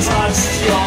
touched your